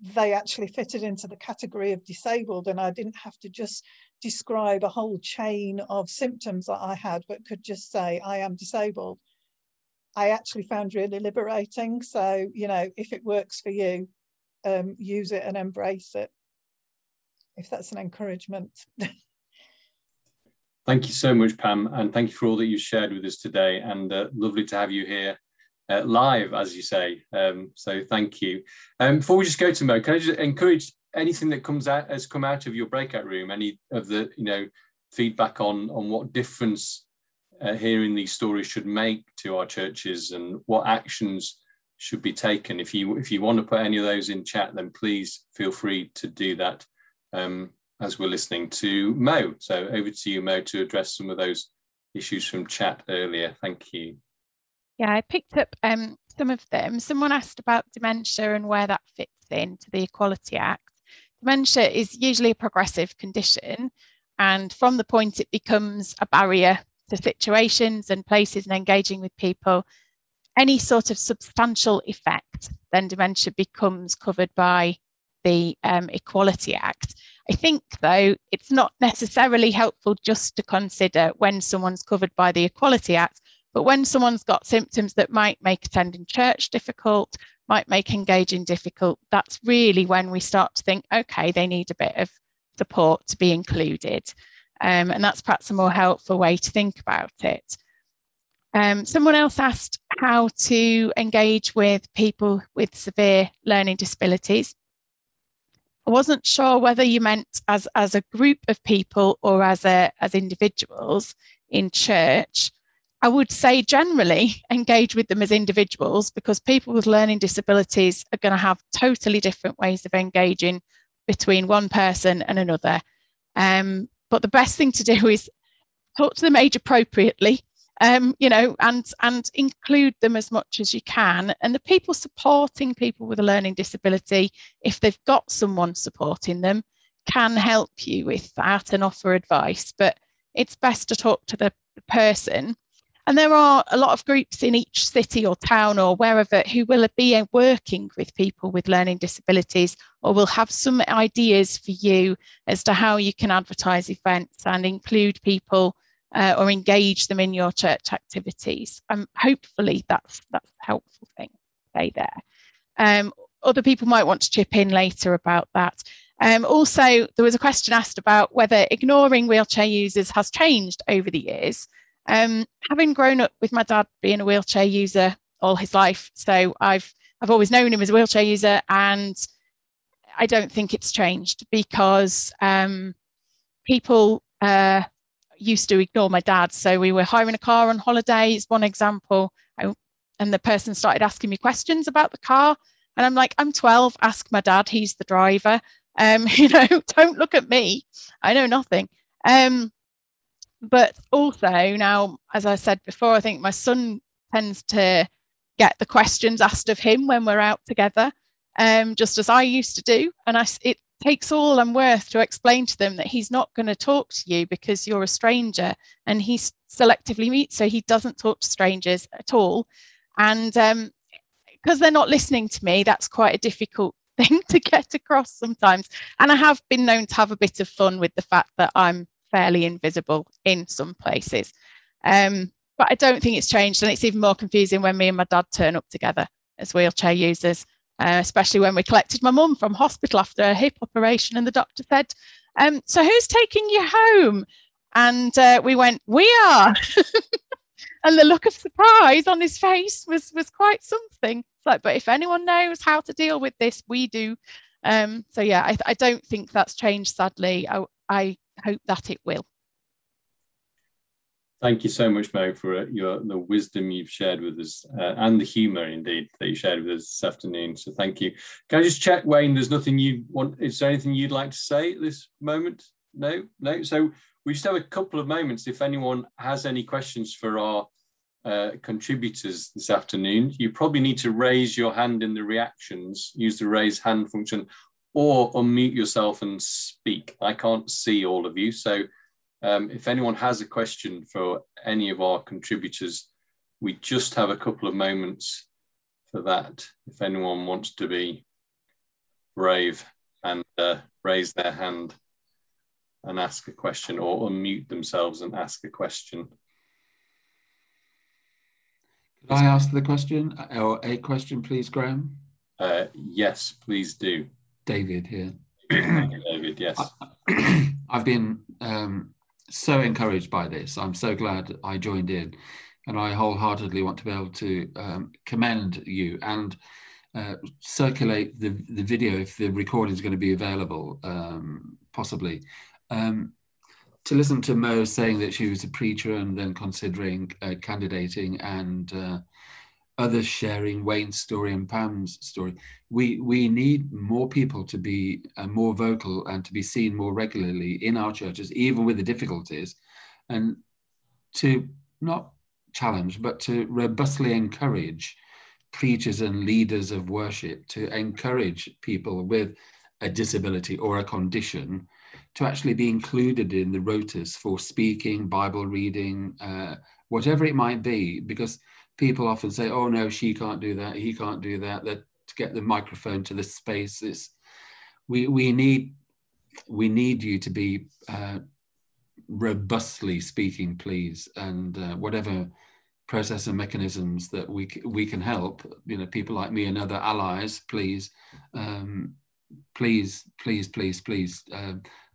they actually fitted into the category of disabled and I didn't have to just describe a whole chain of symptoms that I had, but could just say, I am disabled. I actually found really liberating. So, you know, if it works for you, um, use it and embrace it, if that's an encouragement. thank you so much, Pam, and thank you for all that you shared with us today. And uh, lovely to have you here uh, live, as you say. Um, so thank you. Um, before we just go to Mo, can I just encourage anything that comes out has come out of your breakout room, any of the you know feedback on on what difference uh, hearing these stories should make to our churches and what actions should be taken. If you if you want to put any of those in chat, then please feel free to do that um, as we're listening to Mo. So over to you, Mo, to address some of those issues from chat earlier. Thank you. Yeah, I picked up um, some of them. Someone asked about dementia and where that fits into the Equality Act. Dementia is usually a progressive condition, and from the point it becomes a barrier to situations and places and engaging with people, any sort of substantial effect, then dementia becomes covered by the um, Equality Act. I think, though, it's not necessarily helpful just to consider when someone's covered by the Equality Act, but when someone's got symptoms that might make attending church difficult, might make engaging difficult, that's really when we start to think, okay, they need a bit of support to be included. Um, and that's perhaps a more helpful way to think about it. Um, someone else asked how to engage with people with severe learning disabilities. I wasn't sure whether you meant as, as a group of people or as, a, as individuals in church. I would say generally engage with them as individuals because people with learning disabilities are going to have totally different ways of engaging between one person and another. Um, but the best thing to do is talk to them age appropriately um, you know, and and include them as much as you can. And the people supporting people with a learning disability, if they've got someone supporting them, can help you with that and offer advice. But it's best to talk to the, the person. And there are a lot of groups in each city or town or wherever who will be working with people with learning disabilities or will have some ideas for you as to how you can advertise events and include people uh, or engage them in your church activities. Um, hopefully that's that's a helpful thing to say there. Um, other people might want to chip in later about that. Um, also, there was a question asked about whether ignoring wheelchair users has changed over the years. Um, having grown up with my dad being a wheelchair user all his life, so I've I've always known him as a wheelchair user, and I don't think it's changed because um, people uh, used to ignore my dad. So we were hiring a car on holidays, one example, I, and the person started asking me questions about the car. And I'm like, I'm 12, ask my dad, he's the driver. Um, you know, don't look at me. I know nothing. Um, but also now, as I said before, I think my son tends to get the questions asked of him when we're out together, um, just as I used to do. And I, it takes all I'm worth to explain to them that he's not going to talk to you because you're a stranger and he's selectively mute, so he doesn't talk to strangers at all. And um, because they're not listening to me, that's quite a difficult thing to get across sometimes. And I have been known to have a bit of fun with the fact that I'm fairly invisible in some places. Um, but I don't think it's changed. And it's even more confusing when me and my dad turn up together as wheelchair users uh, especially when we collected my mum from hospital after a hip operation. And the doctor said, um, So who's taking you home? And uh, we went, We are. and the look of surprise on his face was, was quite something. It's like, but if anyone knows how to deal with this, we do. Um, so, yeah, I, I don't think that's changed, sadly. I, I hope that it will. Thank you so much, Mo, for uh, your the wisdom you've shared with us uh, and the humour, indeed, that you shared with us this afternoon. So thank you. Can I just check, Wayne? There's nothing you want. Is there anything you'd like to say at this moment? No, no. So we just have a couple of moments. If anyone has any questions for our uh, contributors this afternoon, you probably need to raise your hand in the reactions. Use the raise hand function, or unmute yourself and speak. I can't see all of you, so um, if anyone has a question for any of our contributors, we just have a couple of moments for that. If anyone wants to be brave and uh, raise their hand and ask a question or unmute themselves and ask a question. Could I ask the question or a question, please, Graham? Uh, yes, please do. David here. David, yes. I've been um, so encouraged by this. I'm so glad I joined in, and I wholeheartedly want to be able to um, commend you and uh, circulate the the video if the recording is going to be available, um, possibly. Um, to listen to Mo saying that she was a preacher and then considering uh, candidating and uh, others sharing Wayne's story and Pam's story. We we need more people to be uh, more vocal and to be seen more regularly in our churches, even with the difficulties, and to not challenge but to robustly encourage preachers and leaders of worship to encourage people with a disability or a condition to actually be included in the rotas for speaking, Bible reading, uh, whatever it might be, because people often say, "Oh no, she can't do that. He can't do that." That to get the microphone to the space, it's, we we need we need you to be uh, robustly speaking, please, and uh, whatever process and mechanisms that we we can help. You know, people like me and other allies, please, um, please, please, please, please, uh,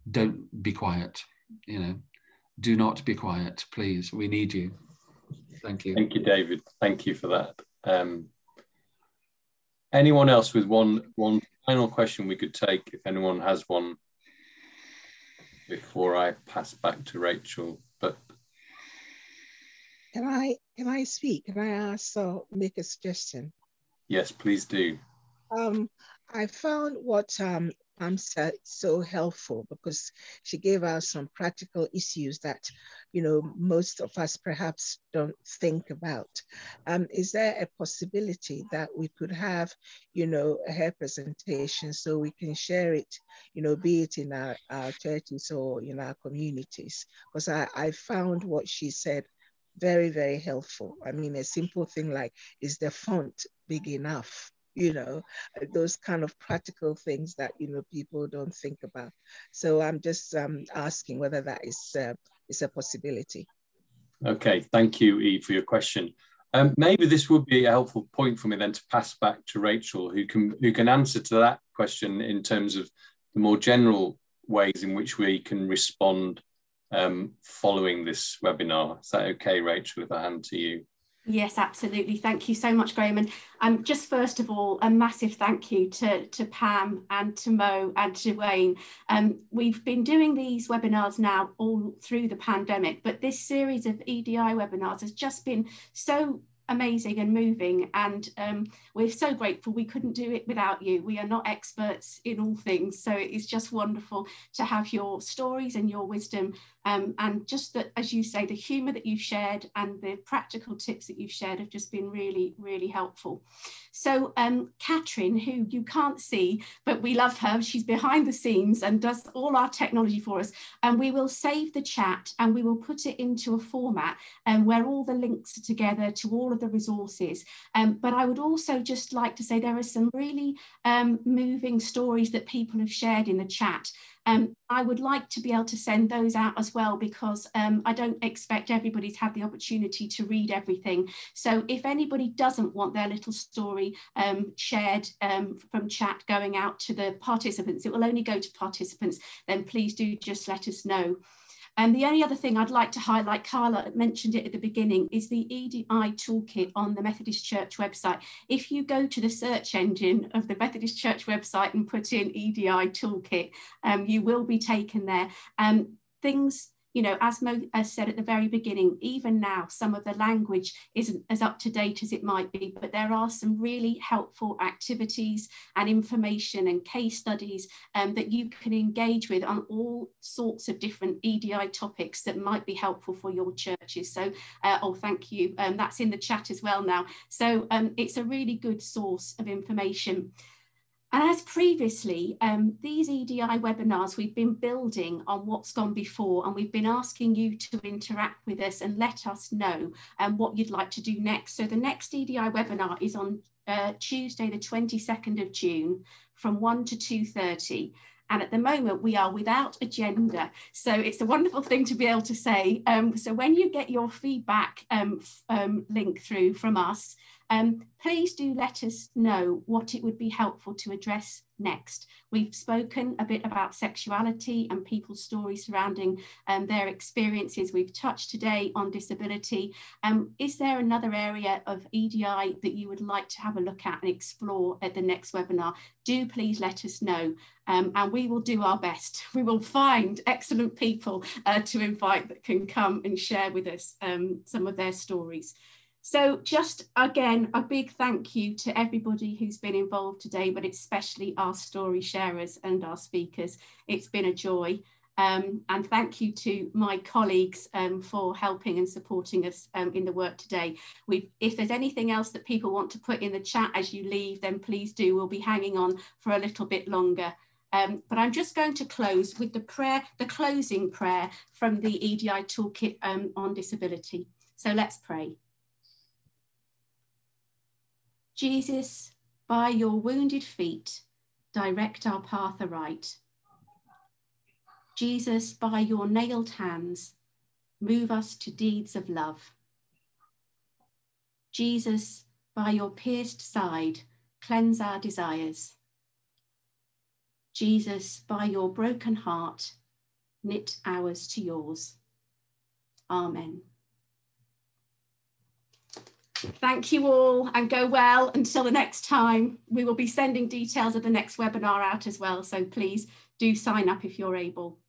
don't be quiet. You know, do not be quiet, please. We need you. Thank you. Thank you, David. Thank you for that. Um, anyone else with one one final question we could take, if anyone has one, before I pass back to Rachel. But can I can I speak? Can I ask or make a suggestion? Yes, please do. Um, I found what um, answer so helpful because she gave us some practical issues that, you know, most of us perhaps don't think about. Um, is there a possibility that we could have, you know, her presentation so we can share it, you know, be it in our, our churches or in our communities? Because I, I found what she said very, very helpful. I mean, a simple thing like, is the font big enough? You know, those kind of practical things that, you know, people don't think about. So I'm just um, asking whether that is, uh, is a possibility. Okay, thank you, Eve, for your question. Um, maybe this would be a helpful point for me then to pass back to Rachel, who can who can answer to that question in terms of the more general ways in which we can respond um, following this webinar. Is that okay, Rachel, if I hand to you? Yes, absolutely. Thank you so much, Graham. And um, just first of all, a massive thank you to, to Pam and to Mo and to Wayne. Um, we've been doing these webinars now all through the pandemic, but this series of EDI webinars has just been so amazing and moving and um, we're so grateful we couldn't do it without you we are not experts in all things so it's just wonderful to have your stories and your wisdom um, and just that as you say the humor that you've shared and the practical tips that you've shared have just been really really helpful so um, Catherine who you can't see but we love her she's behind the scenes and does all our technology for us and we will save the chat and we will put it into a format um, where all the links are together to all of the resources. Um, but I would also just like to say there are some really um, moving stories that people have shared in the chat. Um, I would like to be able to send those out as well because um, I don't expect everybody to have the opportunity to read everything. So if anybody doesn't want their little story um, shared um, from chat going out to the participants, it will only go to participants, then please do just let us know. And the only other thing I'd like to highlight, Carla mentioned it at the beginning, is the EDI toolkit on the Methodist Church website. If you go to the search engine of the Methodist Church website and put in EDI toolkit, um, you will be taken there. Um, things you know, as Mo as said at the very beginning, even now, some of the language isn't as up to date as it might be, but there are some really helpful activities and information and case studies um, that you can engage with on all sorts of different EDI topics that might be helpful for your churches. So, uh, oh, thank you. Um, that's in the chat as well now. So um, it's a really good source of information. And as previously, um, these EDI webinars, we've been building on what's gone before and we've been asking you to interact with us and let us know um, what you'd like to do next. So the next EDI webinar is on uh, Tuesday, the 22nd of June from 1 to 2.30. And at the moment, we are without agenda. So it's a wonderful thing to be able to say. Um, so when you get your feedback um, um, link through from us, Um, please do let us know what it would be helpful to address next. We've spoken a bit about sexuality and people's stories surrounding um, their experiences. We've touched today on disability. Um, is there another area of EDI that you would like to have a look at and explore at the next webinar? Do please let us know um, and we will do our best. We will find excellent people uh, to invite that can come and share with us um, some of their stories. So just again, a big thank you to everybody who's been involved today, but especially our story sharers and our speakers. It's been a joy. Um, and thank you to my colleagues um, for helping and supporting us um, in the work today. we if there's anything else that people want to put in the chat as you leave, then please do. We'll be hanging on for a little bit longer. Um, but I'm just going to close with the prayer, the closing prayer from the EDI Toolkit um, on Disability. So let's pray. Jesus, by your wounded feet, direct our path aright. Jesus, by your nailed hands, move us to deeds of love. Jesus, by your pierced side, cleanse our desires. Jesus, by your broken heart, knit ours to yours. Amen. Thank you all and go well until the next time. We will be sending details of the next webinar out as well, so please do sign up if you're able.